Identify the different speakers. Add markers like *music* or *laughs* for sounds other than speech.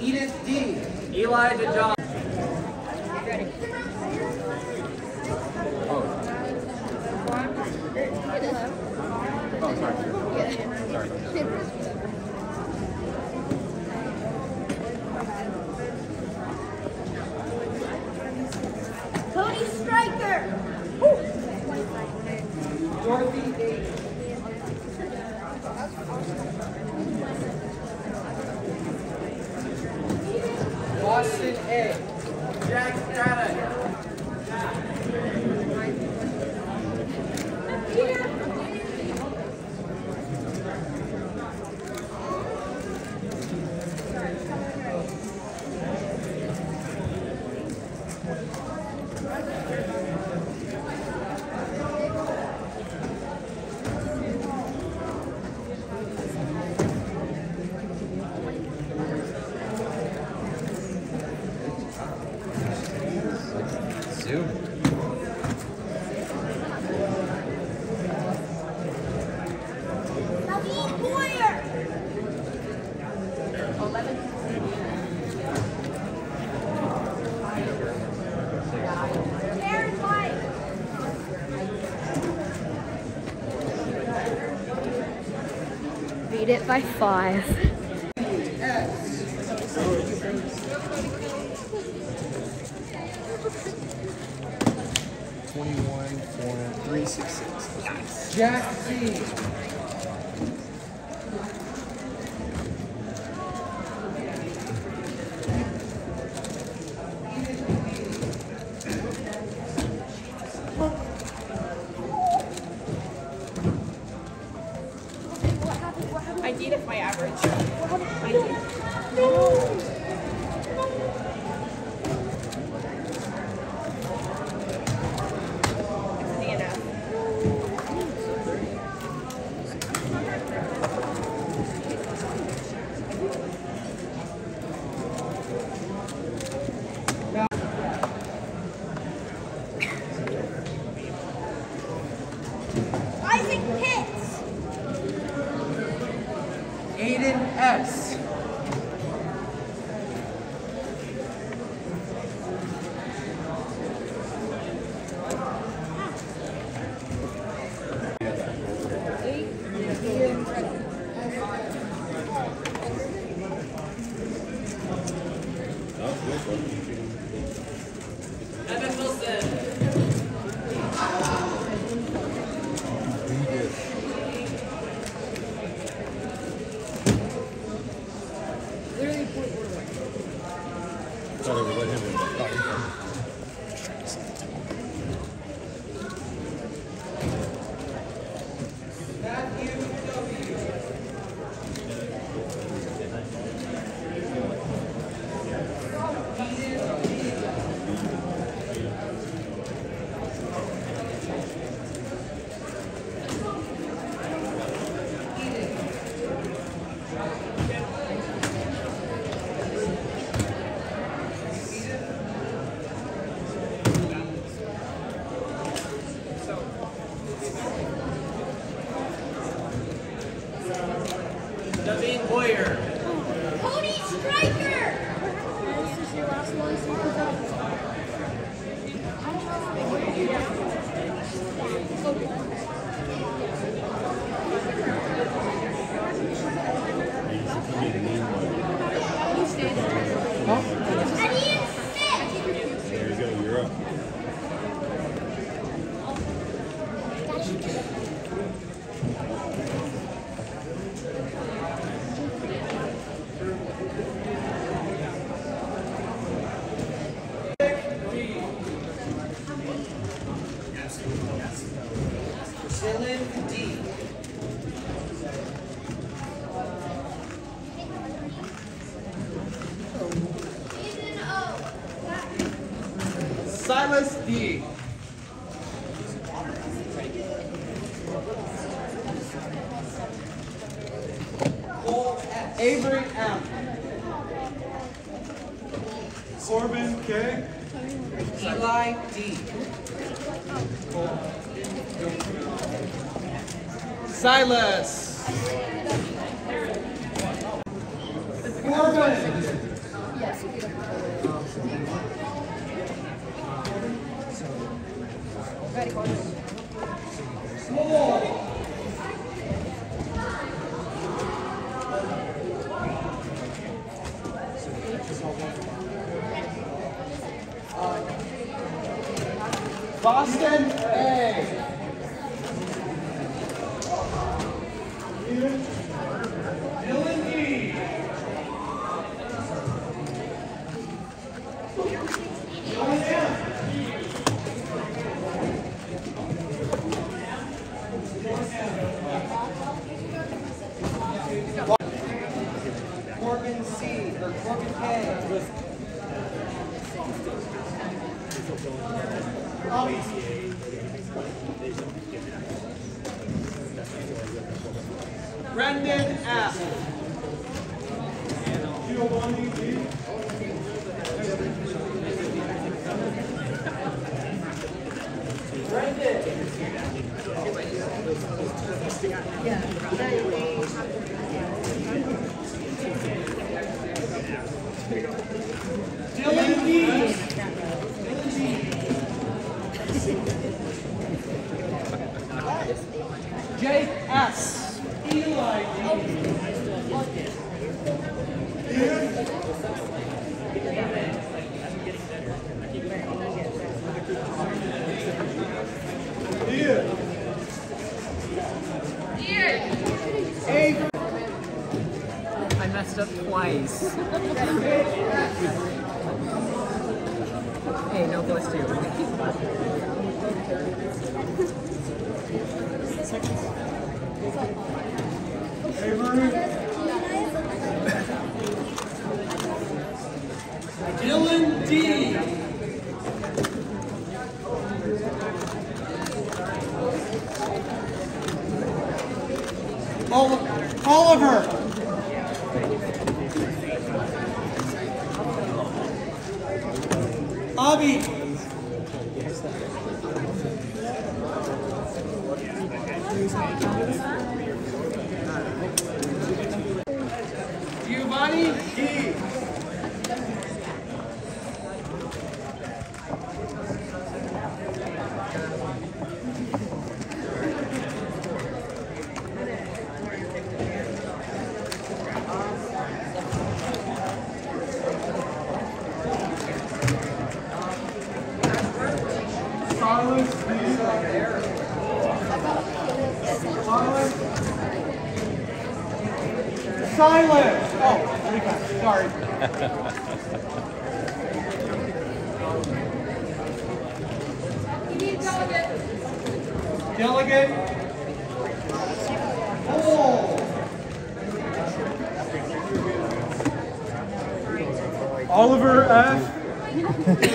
Speaker 1: Edith D.
Speaker 2: Elijah John. Oh, sorry.
Speaker 3: Cody *laughs*
Speaker 1: A.
Speaker 2: Jack Stratton.
Speaker 3: White.
Speaker 4: Beat it by five.
Speaker 5: Six six.
Speaker 1: Jack C.
Speaker 6: I did it my average. I did. DNF.
Speaker 1: Dylan D. Silas D. Avery M.
Speaker 5: Corbin K.
Speaker 1: Eli D. Oh. Silas. Corbin. Boston A. Dylan D. Corbin C. Or Corbin K. Brendan F. Dylan D. Jake S. Eli D.
Speaker 2: I messed up twice. hey, no plus two.
Speaker 1: Dylan D. Ol- Oliver. Abi. Silence. Oh, times. Sorry. Delegate. Hall. Oliver F.